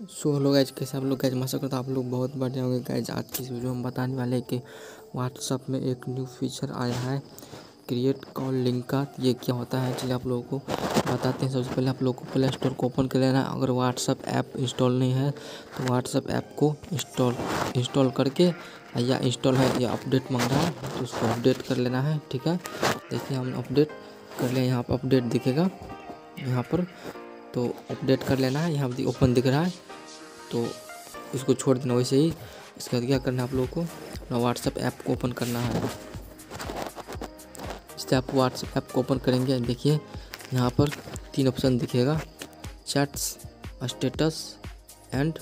So hello guys कैसे आप लोग? गाइज़ मज़ा करता आप लोग बहुत बढ़िया होंगे। गाइज़ आज की वीडियो में बताने वाले हैं कि व्हाट्सअप में एक न्यू फीचर आया है क्रिएट कॉल लिंक का। ये क्या होता है? चलिए आप लोगों को बताते हैं। सबसे पहले आप लोगों को प्ले स्टोर को ओपन कर लेना है। अगर व्हाट्सअप ऐप इंस्टॉल नहीं है तो व्हाट्सअप ऐप को इंस्टॉल इंस्टॉल करके या इंस्टॉल है या अपडेट मांग रहा है तो उसको अपडेट कर लेना है, ठीक है? देखिए हम अपडेट कर लें यहाँ पर अपडेट दिखेगा। यहाँ पर तो अपडेट कर लेना है। यहाँ ओपन दिख रहा है। तो इसको छोड़ देना वैसे ही। इसके बाद क्या करना है आप लोगों को? अपना व्हाट्सएप ऐप को ओपन करना है। इससे आप व्हाट्सएप ऐप को ओपन करेंगे। देखिए, यहाँ पर तीन ऑप्शन दिखेगा। चैट्स स्टेटस एंड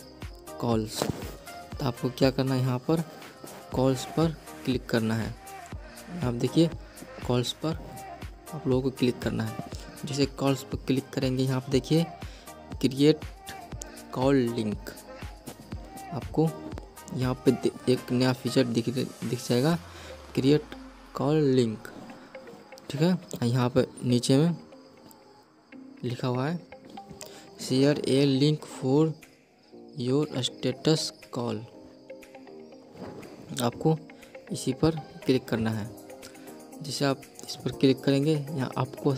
कॉल्स तो आपको क्या करना है यहाँ पर? कॉल्स पर क्लिक करना है। आप देखिए कॉल्स पर आप लोगों को क्लिक करना है। जैसे कॉल्स पर क्लिक करेंगे, यहाँ पर देखिए क्रिएट कॉल लिंक आपको यहाँ पे एक नया फीचर दिख दिख जाएगा क्रिएट कॉल लिंक ठीक है? यहाँ पे नीचे में लिखा हुआ है share a link for your status call आपको इसी पर क्लिक करना है। जैसे आप इस पर क्लिक करेंगे, यहाँ आपको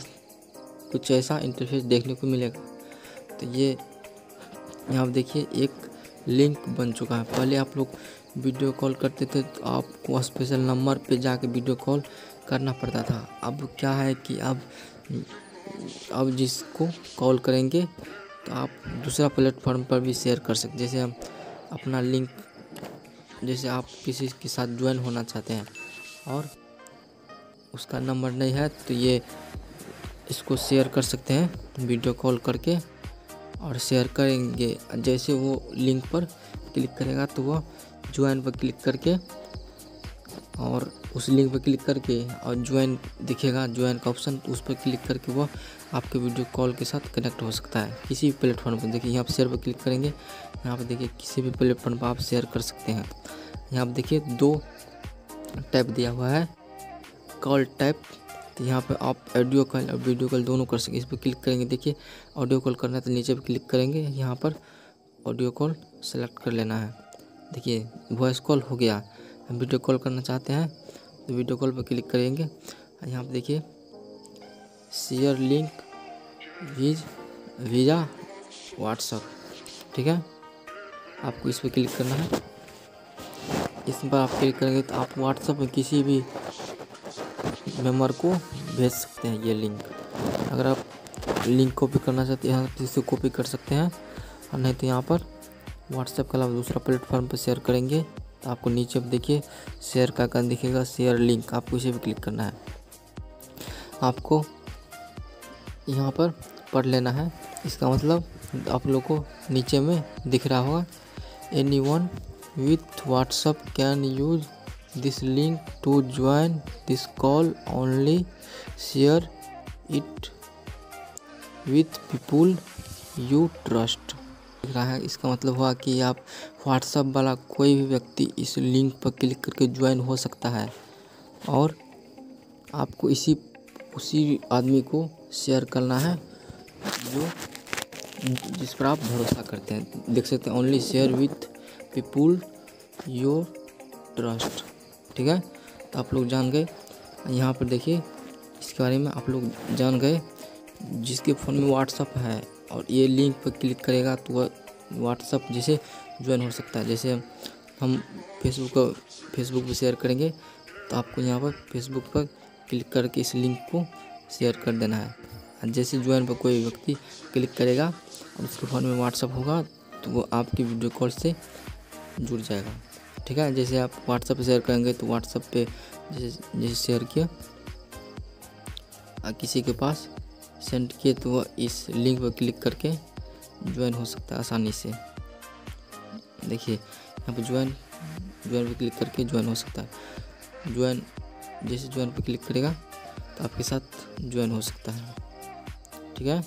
कुछ ऐसा इंटरफेस देखने को मिलेगा। तो ये, यहाँ पर देखिए, एक लिंक बन चुका है। पहले आप लोग वीडियो कॉल करते थे तो आपको स्पेशल नंबर पे जाके वीडियो कॉल करना पड़ता था। अब क्या है कि अब अब जिसको कॉल करेंगे तो आप दूसरा प्लेटफॉर्म पर भी शेयर कर सकते जैसे हम अपना लिंक जैसे आप किसी के साथ ज्वाइन होना चाहते हैं, और उसका नंबर नहीं है तो ये इसको शेयर कर सकते हैं वीडियो कॉल करके और शेयर करेंगे। जैसे वो लिंक पर क्लिक करेगा तो वह ज्वाइन पर क्लिक करके और उस लिंक पर क्लिक करके और ज्वाइन दिखेगा ज्वाइन का ऑप्शन तो उस पर क्लिक करके वह आपके वीडियो कॉल के साथ कनेक्ट हो सकता है। किसी भी प्लेटफॉर्म पर, देखिए यहाँ पर शेयर पर क्लिक करेंगे, यहाँ पर देखिए किसी भी प्लेटफॉर्म पर आप शेयर कर सकते हैं। यहाँ पर देखिए दो टाइप दिया हुआ है कॉल टाइप तो यहाँ पे आप ऑडियो कॉल और वीडियो कॉल दोनों कर सकते इस पर क्लिक करेंगे, देखिए ऑडियो कॉल करना है तो नीचे पे क्लिक करेंगे। यहाँ पर ऑडियो कॉल सेलेक्ट कर लेना है। देखिए वॉइस कॉल हो गया। हम वीडियो कॉल करना चाहते हैं तो वीडियो कॉल पर क्लिक करेंगे। यहाँ पर देखिए share link via via WhatsApp ठीक है? आपको इस पर क्लिक करना है। इस पर आप क्लिक करेंगे तो आप व्हाट्सअप में किसी भी मेंबर को भेज सकते हैं ये लिंक अगर आप लिंक कॉपी करना चाहते हैं तो इसे कॉपी कर सकते हैं। और नहीं तो यहाँ पर व्हाट्सएप के अलावा दूसरा प्लेटफॉर्म पर शेयर करेंगे। तो आपको नीचे देखिए शेयर का आइकन दिखेगा शेयर लिंक आपको इसे भी क्लिक करना है। आपको यहाँ पर पढ़ लेना है। इसका मतलब आप लोग को नीचे में दिख रहा होगा any one with WhatsApp can use this link to join this call only, share it with people you trust. रहा है, इसका मतलब हुआ कि आप व्हाट्सअप वाला कोई भी व्यक्ति इस लिंक पर क्लिक करके ज्वाइन हो सकता है और आपको इसी, उसी आदमी को शेयर करना है जो, जिस पर आप भरोसा करते हैं। देख सकते हैं only share with people your trust ठीक है? तो आप लोग जान गए। यहाँ पर देखिए, इसके बारे में आप लोग जान गए। जिसके फ़ोन में व्हाट्सअप है और ये लिंक पर क्लिक करेगा तो वह व्हाट्सअप जैसे ज्वाइन हो सकता है। जैसे हम फेसबुक का फेसबुक पर शेयर करेंगे तो आपको यहाँ पर फेसबुक पर क्लिक करके इस लिंक को शेयर कर देना है। जैसे ज्वाइन पर कोई व्यक्ति क्लिक करेगा और उसके फ़ोन में व्हाट्सअप होगा तो वो आपकी वीडियो कॉल से जुड़ जाएगा। ठीक है? जैसे आप व्हाट्सअप पे शेयर करेंगे तो व्हाट्सएप पे जैसे जैसे शेयर किया किसी के पास सेंड किए तो वह इस लिंक पर क्लिक करके ज्वाइन हो सकता है आसानी से। देखिए, यहाँ पर ज्वाइन ज्वाइन पर क्लिक करके ज्वाइन हो सकता है। ज्वाइन जैसे ज्वाइन पर क्लिक करेगा तो आपके साथ ज्वाइन हो सकता है। ठीक है?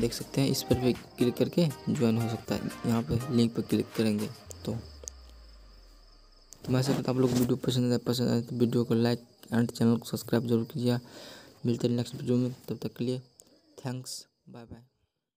देख सकते हैं, इस पर भी क्लिक करके ज्वाइन हो सकता है। यहाँ पर लिंक पर क्लिक करेंगे। तो। तो मैं सकता आप लोग वीडियो पसंद आए पसंद आए तो वीडियो को लाइक एंड चैनल को सब्सक्राइब ज़रूर कीजिए मिलते हैं नेक्स्ट वीडियो में, तब तक के लिए थैंक्स बाय बाय